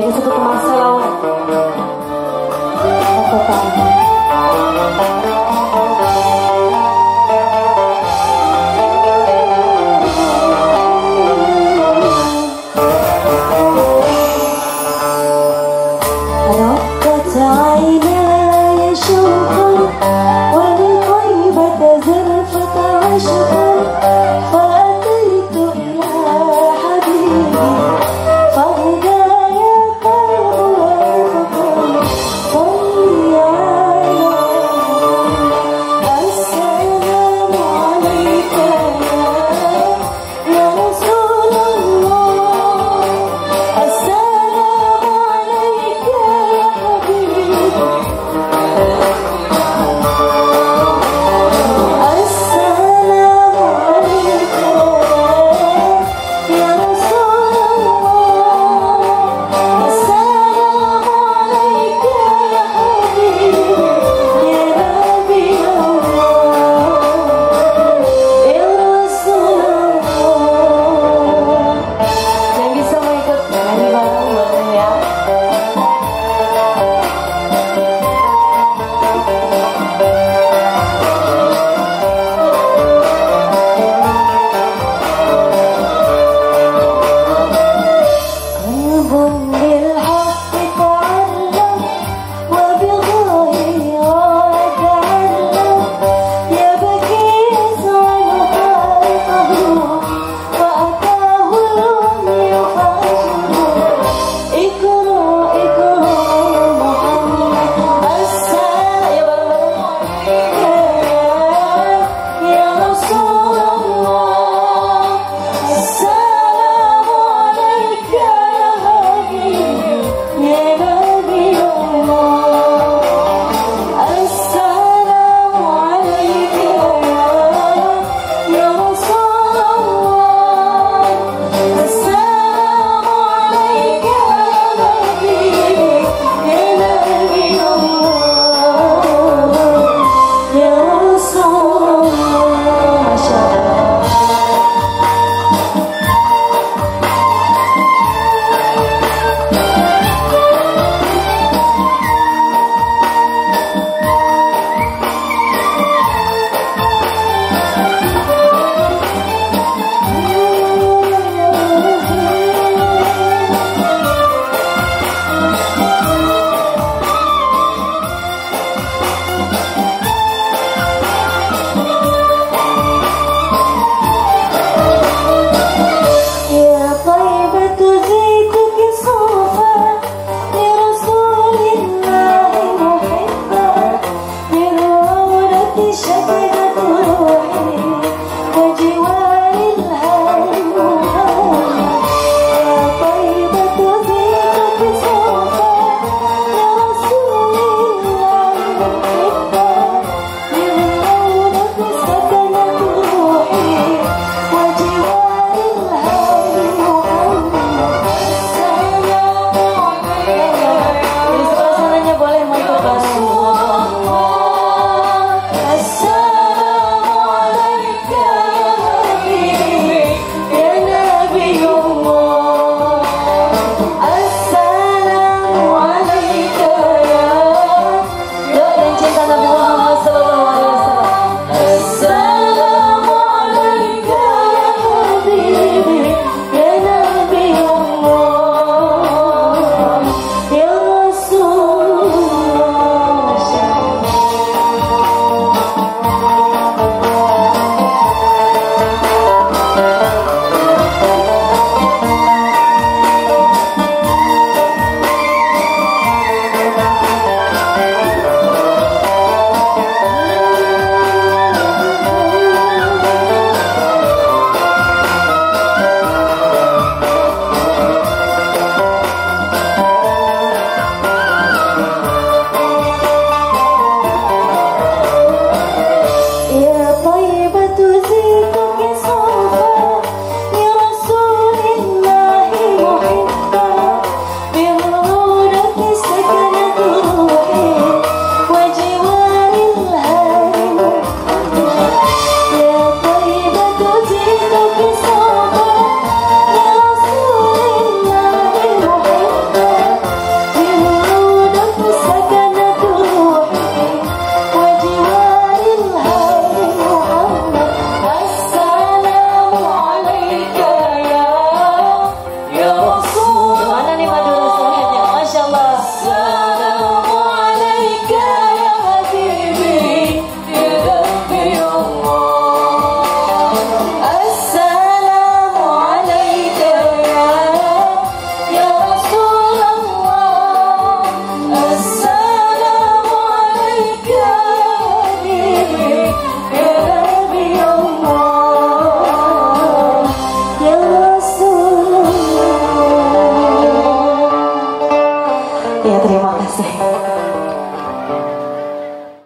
ini untuk Marcelo. Oke,